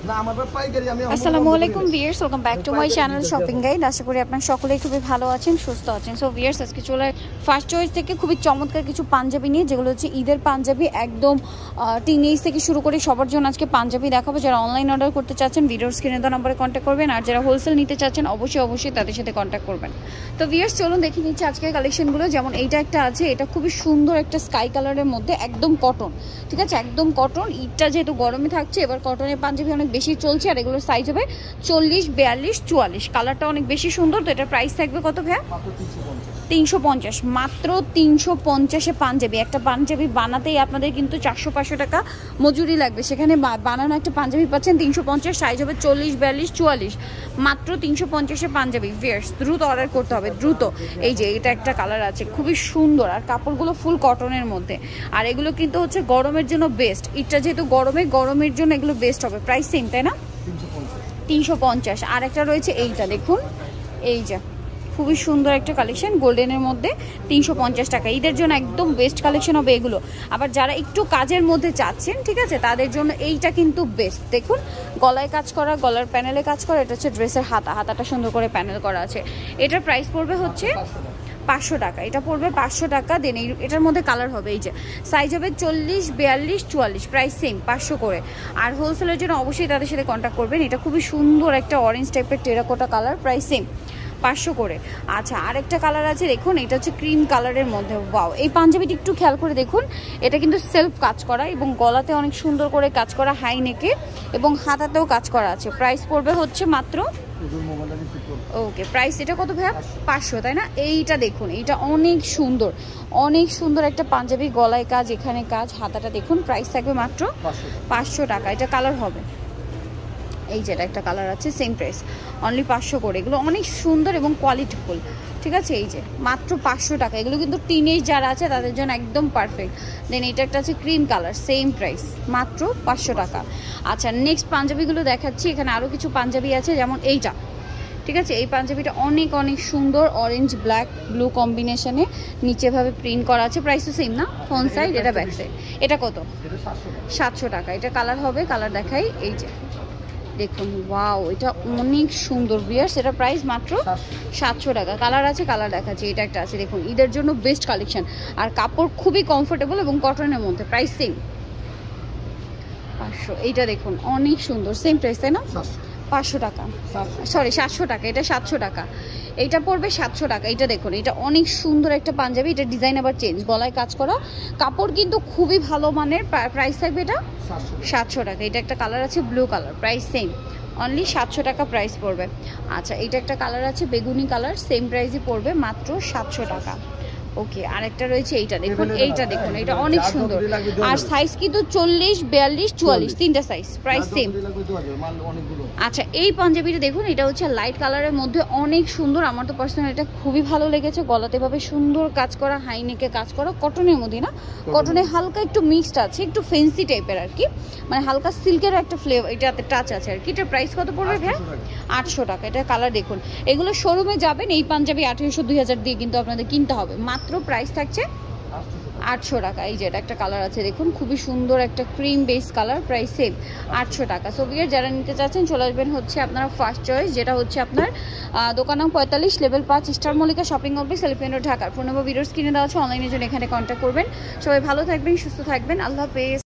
আসসালামু আলাইকুম viewers welcome back to my channel shopping guide আশা করি আপনারা সকলেই খুবই ভালো আছেন সুস্থ আছেন। সো ভিয়ার্স আজকে চলে ফার্স্ট চয়েস থেকে খুবই চমৎকার কিছু পাঞ্জাবি নিয়ে যেগুলো হচ্ছে ঈদের পাঞ্জাবি একদম টিন এজ থেকে শুরু করে সবার জন্য আজকে পাঞ্জাবি দেখাবো। যারা অনলাইন অর্ডার করতে চাচ্ছেন ভিডিওর স্ক্রিনে দেওয়া নম্বরে কন্ট্যাক্ট করবেন। আর যারা হোলসেল নিতে চাচ্ছেন অবশ্যই অবশ্যই তাদের সাথে কন্ট্যাক্ট করবেন। তো ভিয়ার্স চলুন দেখে নিচ্ছি আজকের কালেকশনগুলো যেমন এইটা একটা আছে এটা খুবই সুন্দর একটা স্কাই কালারের মধ্যে একদম কটন ঠিক আছে? একদম কটন ঈদটা যেহেতু গরমে থাকছে এবার কটনের পাঞ্জাবি অনেক বেশি চলছে আর এগুলোর সাইজ হবে চল্লিশ, বিয়াল্লিশ, চুয়াল্লিশ। কালারটা অনেক বেশি সুন্দর, তো এটার প্রাইস থাকবে কত ভাইয়া? তিনশো পঞ্চাশ মাত্র তিনশো পঞ্চাশে পাঞ্জাবি। একটা পাঞ্জাবি বানাতেই আপনাদের কিন্তু চারশো পাঁচশো টাকা মজুরি লাগবে। সেখানে বানানো একটা পাঞ্জাবি পাচ্ছেন তিনশো পঞ্চাশ সাইজ হবে চল্লিশ বিয়াল্লিশ চুয়াল্লিশ। মাত্র তিনশো পঞ্চাশে পাঞ্জাবি। ভিয়ার্স দ্রুত অর্ডার করতে হবে দ্রুত। এই যে এটা একটা কালার আছে খুবই সুন্দর। আর কাপড়গুলো ফুল কটনের মধ্যে। আর এগুলো কিন্তু হচ্ছে গরমের জন্য বেস্ট ইটটা যেহেতু গরমে গরমের জন্য এগুলো বেস্ট হবে। প্রাইস সেম তাই না? তিনশো পঞ্চাশ। আর একটা রয়েছে এইটা দেখুন। এই যে খুবই সুন্দর একটা কালেকশন, গোল্ডেনের মধ্যে তিনশো পঞ্চাশ টাকা। ঈদের জন্য একদম বেস্ট কালেকশন হবে এগুলো। আবার যারা একটু কাজের মধ্যে চাচ্ছেন, ঠিক আছে, তাদের জন্য এইটা কিন্তু বেস্ট। দেখুন, গলায় কাজ করা, গলার প্যানেলে কাজ করা, এটা হচ্ছে ড্রেসের হাতা। হাতাটা সুন্দর করে প্যানেল করা আছে। এটার প্রাইস পড়বে হচ্ছে পাঁচশো টাকা। এটা পড়বে পাঁচশো টাকা দেন এটার মধ্যে কালার হবে এই যে। সাইজ হবে চল্লিশ, বিয়াল্লিশ, চুয়াল্লিশ প্রাইস সেম পাঁচশো করে। আর হোলসেলের জন্য অবশ্যই তাদের সাথে কন্ট্যাক্ট করবেন। এটা খুবই সুন্দর একটা অরেঞ্জ টাইপের টেরাকোটা কালার প্রাইস সেম পাঁচশো করে। আচ্ছা আরেকটা কালার আছে দেখুন এটা হচ্ছে ক্রিম কালারের মধ্যে। ওয়াও এই পাঞ্জাবিটি একটু খেয়াল করে দেখুন। এটা কিন্তু সেলফ কাজ করা এবং গলাতে অনেক সুন্দর করে কাজ করা হাই নেকে এবং হাতাতেও কাজ করা আছে। প্রাইস পড়বে হচ্ছে মাত্র ওকে প্রাইস এটা কত ভাইয়া? পাঁচশো তাই না? এইটা দেখুন এইটা অনেক সুন্দর। অনেক সুন্দর একটা পাঞ্জাবি গলায় কাজ এখানে কাজ হাতাটা দেখুন প্রাইস থাকবে মাত্র পাঁচশো টাকা। এটা কালার হবে। এই যেটা একটা কালার আছে সেম প্রাইস অনলি পাঁচশো করে। এগুলো অনেক সুন্দর এবং কোয়ালিটিফুল ঠিক আছে? এই যে মাত্র পাঁচশো টাকা। এগুলো কিন্তু টিনেজ যারা আছে তাদের জন্য একদম পারফেক্ট দেন এটা একটা আছে ক্রিম কালার সেম প্রাইস মাত্র পাঁচশো টাকা। আচ্ছা নেক্সট পাঞ্জাবিগুলো দেখাচ্ছি। এখানে আরও কিছু পাঞ্জাবি আছে যেমন এইটা। ঠিক আছে? এই পাঞ্জাবিটা অনেক অনেক সুন্দর অরেঞ্জ ব্ল্যাক ব্লু কম্বিনেশনে নিচেভাবে প্রিন্ট করা আছে। প্রাইস তো সেম না? ফ্রন্ট সাইড এটা ব্যাক সাইড এটা কত? সাতশো টাকা। এটা কালার হবে কালার দেখাই। এই যে। দেখুন ওয়াও এটা অনেক সুন্দর বিয়ার্স এটা প্রাইস মাত্র সাতশো। টাকা। কালার আছে কালার দেখাচ্ছে এটা একটা আছে দেখুন ঈদের জন্য বেস্ট কালেকশন আর কাপড় খুবই কমফোর্টেবল এবং কটনের মধ্যে প্রাইস সেম পাঁচশো এইটা দেখুন অনেক সুন্দর সেম প্রাইস তাই না? পাঁচশো টাকা। সরি সাতশো টাকা এটা সাতশো টাকা। এইটা পড়বে সাতশো টাকা এটা দেখুন এটা অনেক সুন্দর একটা পাঞ্জাবি এটা ডিজাইন আবার চেঞ্জ গলায় কাজ করা। কাপড় কিন্তু খুবই ভালো মানের প্রাইস থাকবে এটা? সাতশো টাকা। এটা একটা কালার আছে blue colour price same only সাতশো টাকা প্রাইস পড়বে। আচ্ছা এটা একটা কালার আছে বেগুনি কালার সেম প্রাইসই পড়বে মাত্র সাতশো টাকা। ওকে আরেকটা রয়েছে এইটা দেখুন এইটা দেখুন এটা অনেক সুন্দর। আর সাইজ কিন্তু চল্লিশ বিয়াল্লিশ চুয়াল্লিশ তিনটা সাইজ প্রাইস সেম আচ্ছা এই পাঞ্জাবিটা দেখুন এটা হচ্ছে লাইট কালারের মধ্যে অনেক সুন্দর। আমার তো পার্সোনাল এটা খুবই ভালো লেগেছে গলাতে ভাবে সুন্দর কাজ করা হাই নেকে কাজ করা কটনের মধ্যে না? কটনে হালকা একটু মিক্সড আছে একটু ফেন্সি টাইপের আর কি। মানে হালকা সিল্কের একটা ফ্লেভার এটাতে টাচ আছে আর কি। এটার প্রাইস কত পড়বে ভাই আটশো টাকা। এটা কালার দেখুন। এগুলো শোরুমে যাবেন এই পাঞ্জাবি আঠেরোশো দুই হাজার দিয়ে কিন্তু আপনাদের কিনতে হবে। মাত্র প্রাইস থাকছে আটশো টাকা। এই যে এটা একটা কালার আছে, দেখুন, খুবই সুন্দর একটা cream base colour price same আটশো টাকা। সোভিয়ার যারা নিতে চাচ্ছেন, চলে আসবেন হচ্ছে আপনার ফার্স্ট চয়েস যেটা হচ্ছে আপনার দোকান নাম পঁয়তাল্লিশ লেভেল পাঁচ, star Mallika shopping complex elephant ঢাকার ফোন নম্বর ভিডিওস কিনে দেওয়া আছে অনলাইনের জন্য এখানে কন্ট্যাক্ট করবেন। সবাই ভালো থাকবেন, সুস্থ থাকবেন। আল্লাহ হাফেজ।